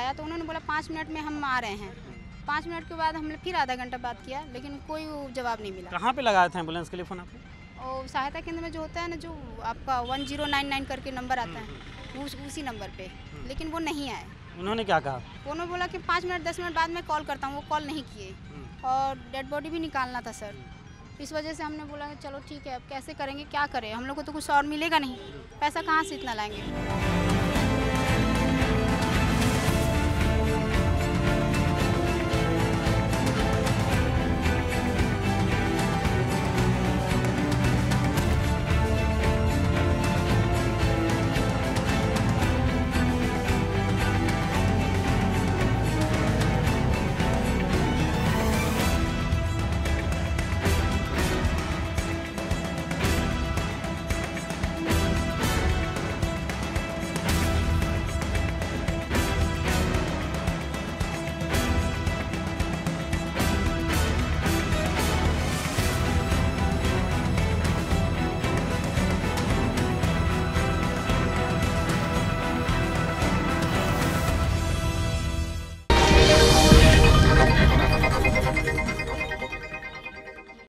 या तो उन्होंने बोला पाँच मिनट में हम आ रहे हैं। पाँच मिनट के बाद हमने फिर आधा घंटा बात किया लेकिन कोई जवाब नहीं मिला। कहाँ पे लगाया था एंबुलेंस के लिए फ़ोन आपने? और सहायता केंद्र में जो होता है ना जो आपका वन ज़ीरो नाइन नाइन करके नंबर आता है हम्म। उस, उसी नंबर पे। हम्म। लेकिन वो नहीं आए उन्होंने क्या कहा? उन्होंने बोला कि पाँच मिनट दस मिनट बाद में कॉल करता हूँ वो कॉल नहीं किए। हम्म। और डेड बॉडी भी निकालना था सर। इस वजह से हमने बोला चलो ठीक है अब कैसे करेंगे क्या करें? हम लोग को तो कुछ और मिलेगा नहीं। पैसा कहाँ से इतना लाएँगे?